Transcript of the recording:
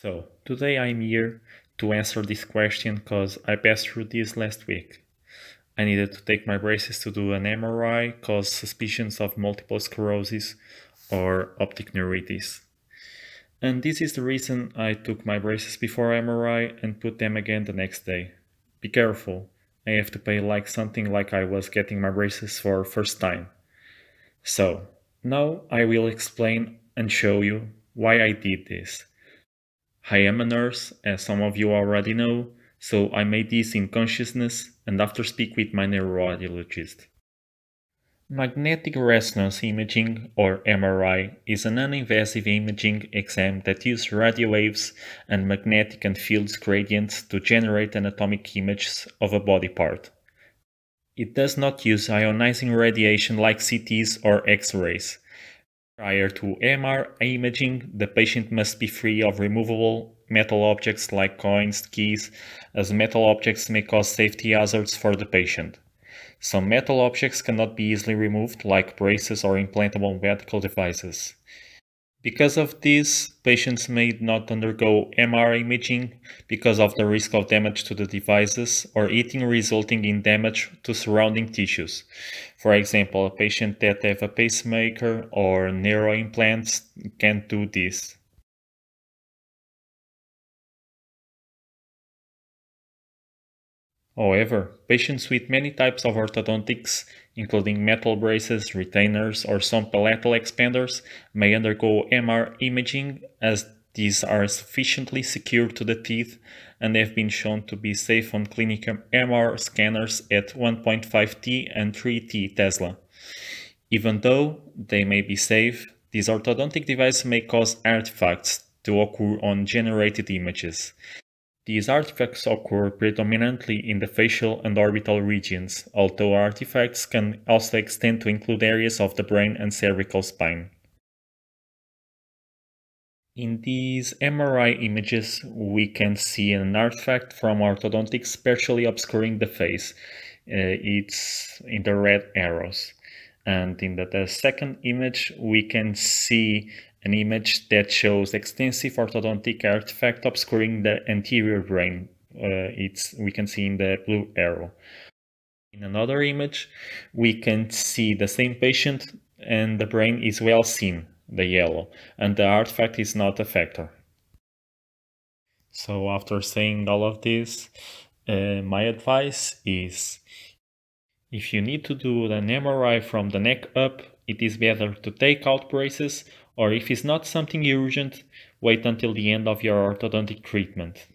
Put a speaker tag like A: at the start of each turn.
A: So, today I'm here to answer this question because I passed through this last week. I needed to take my braces to do an MRI cause suspicions of multiple sclerosis or optic neuritis. And this is the reason I took my braces before MRI and put them again the next day. Be careful, I have to pay like something like I was getting my braces for first time. So, now I will explain and show you why I did this I am a nurse, as some of you already know, so I made this in consciousness and after speak with my neuroradiologist. Magnetic resonance imaging, or MRI, is a non-invasive imaging exam that uses radio waves and magnetic and fields gradients to generate anatomic images of a body part. It does not use ionizing radiation like CTs or X-rays, Prior to MR imaging, the patient must be free of removable metal objects like coins, keys, as metal objects may cause safety hazards for the patient. Some metal objects cannot be easily removed, like braces or implantable medical devices. Because of this, patients may not undergo MR imaging because of the risk of damage to the devices or eating resulting in damage to surrounding tissues. For example, a patient that have a pacemaker or neuro implants can do this. However, patients with many types of orthodontics, including metal braces, retainers, or some palatal expanders, may undergo MR imaging as these are sufficiently secure to the teeth and have been shown to be safe on clinical MR scanners at 1.5T and 3T Tesla. Even though they may be safe, these orthodontic devices may cause artifacts to occur on generated images. These artifacts occur predominantly in the facial and orbital regions, although artifacts can also extend to include areas of the brain and cervical spine. In these MRI images, we can see an artifact from orthodontics partially obscuring the face. Uh, it's in the red arrows. And in the, second image, we can see an image that shows extensive orthodontic artifact obscuring the anterior brain. Uh, it's we can see in the blue arrow. In another image, we can see the same patient and the brain is well seen, the yellow, and the artifact is not a factor. So after saying all of this, uh, my advice is if you need to do an MRI from the neck up, it is better to take out braces or if it's not something urgent, wait until the end of your orthodontic treatment.